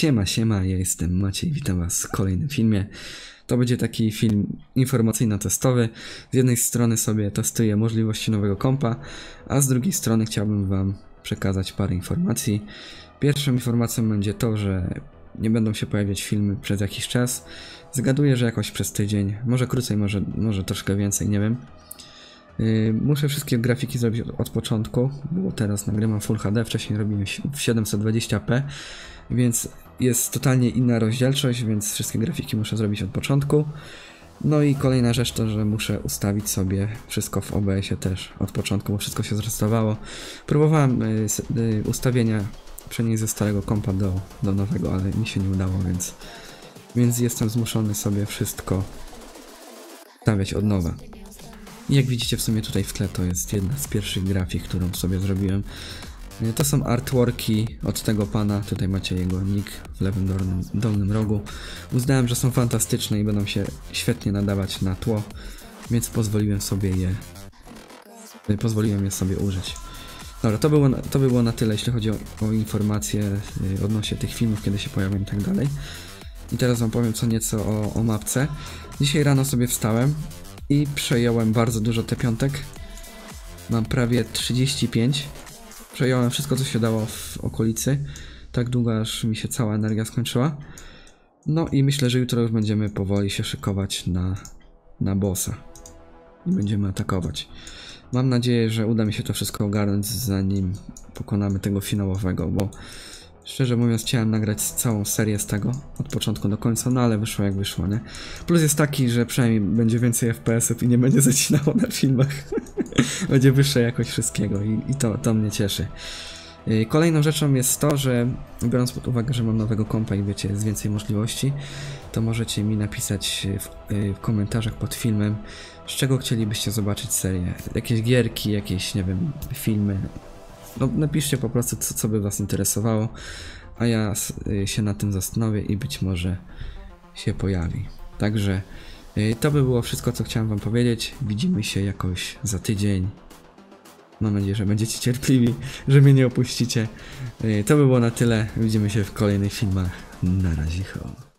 Siema, siema, ja jestem Maciej, witam was w kolejnym filmie. To będzie taki film informacyjno-testowy. Z jednej strony sobie testuję możliwości nowego kompa, a z drugiej strony chciałbym wam przekazać parę informacji. Pierwszą informacją będzie to, że nie będą się pojawiać filmy przez jakiś czas. Zgaduję, że jakoś przez tydzień, może krócej, może, może troszkę więcej, nie wiem. Yy, Muszę wszystkie grafiki zrobić od, od początku, bo teraz nagrywam Full HD, wcześniej robiłem w 720p, więc jest totalnie inna rozdzielczość, więc wszystkie grafiki muszę zrobić od początku. No i kolejna rzecz to, że muszę ustawić sobie wszystko w OBS-ie też od początku, bo wszystko się zrestowało. Próbowałem y, y, ustawienia przenieść ze starego kompa do, do nowego, ale mi się nie udało, więc, więc jestem zmuszony sobie wszystko stawiać od nowa. Jak widzicie w sumie tutaj w tle to jest jedna z pierwszych grafik, którą sobie zrobiłem. To są artworki od tego pana, tutaj macie jego nick w lewym dolnym, dolnym rogu. Uznałem, że są fantastyczne i będą się świetnie nadawać na tło, więc pozwoliłem sobie je pozwoliłem je sobie użyć. Dobra, to było, to by było na tyle, jeśli chodzi o, o informacje y, odnośnie tych filmów, kiedy się pojawią i tak dalej. I teraz wam powiem co nieco o, o mapce. Dzisiaj rano sobie wstałem i przejąłem bardzo dużo T5. Mam prawie 35. Przejąłem wszystko, co się dało w okolicy. Tak długo, aż mi się cała energia skończyła. No i myślę, że jutro już będziemy powoli się szykować na, na bossa. I będziemy atakować. Mam nadzieję, że uda mi się to wszystko ogarnąć, zanim pokonamy tego finałowego, bo szczerze mówiąc chciałem nagrać całą serię z tego, od początku do końca, no ale wyszło jak wyszło, nie? Plus jest taki, że przynajmniej będzie więcej FPS-ów i nie będzie zacinało na filmach. będzie wyższa jakość wszystkiego i, i to, to mnie cieszy. Yy, Kolejną rzeczą jest to, że biorąc pod uwagę, że mam nowego kompa i wiecie, jest więcej możliwości, to możecie mi napisać w, yy, w komentarzach pod filmem, z czego chcielibyście zobaczyć serię. Jakieś gierki, jakieś, nie wiem, filmy. No, napiszcie po prostu, co, co by was interesowało, a ja yy, się nad tym zastanowię i być może się pojawi. Także to by było wszystko, co chciałem wam powiedzieć. Widzimy się jakoś za tydzień. Mam nadzieję, że będziecie cierpliwi, że mnie nie opuścicie. Yy, To by było na tyle. Widzimy się w kolejnych filmach. Na razie. ho.